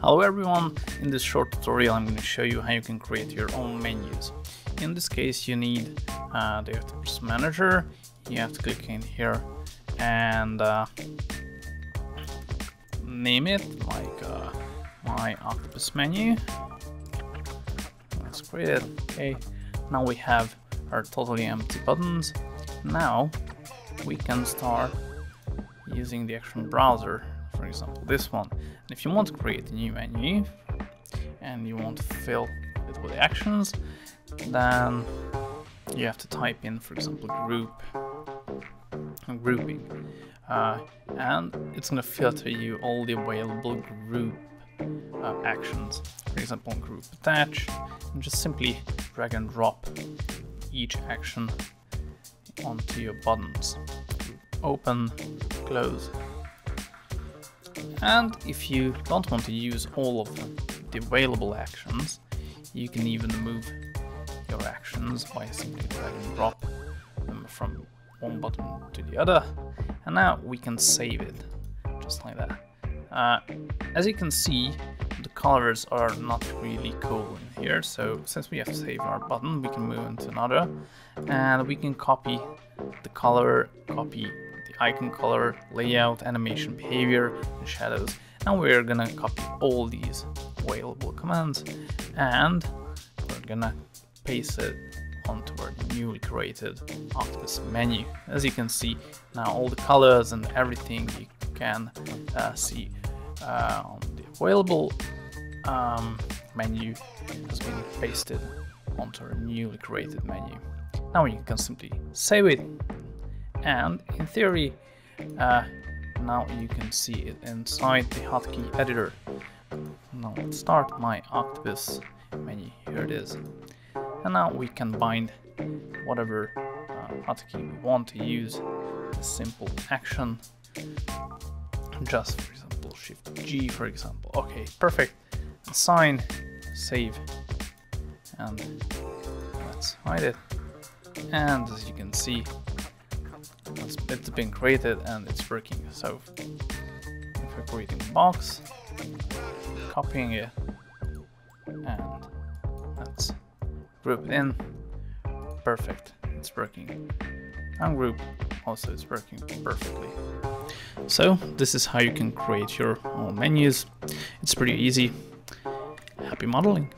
Hello everyone, in this short tutorial I'm going to show you how you can create your own menus. In this case you need uh, the Octopus Manager, you have to click in here and uh, name it like uh, my Octopus menu. Let's create it, okay. Now we have our totally empty buttons. Now we can start using the action browser for example this one. And if you want to create a new menu and you want to fill it with actions, then you have to type in, for example, group grouping, uh, and it's going to filter you all the available group uh, actions. For example, group attach, and just simply drag and drop each action onto your buttons. Open, close, and if you don't want to use all of the available actions, you can even move your actions by simply drag and drop them from one button to the other. And now we can save it, just like that. Uh, as you can see, the colors are not really cool in here, so since we have saved our button, we can move into another, and we can copy the color, copy icon color, layout, animation behavior, and shadows. And we're gonna copy all these available commands and we're gonna paste it onto our newly created Octopus menu. As you can see, now all the colors and everything you can uh, see uh, on the available um, menu has been pasted onto our newly created menu. Now you can simply save it and in theory uh, now you can see it inside the hotkey editor. Now let's start my Octopus menu, here it is. And now we can bind whatever uh, hotkey we want to use, a simple action, just for example Shift G for example. Okay, perfect. Assign, save, and let's hide it. And as you can see, it's, it's been created and it's working. So if we're creating box, copying it, and let's group it in. Perfect, it's working. Ungroup also is working perfectly. So this is how you can create your own menus. It's pretty easy. Happy modeling!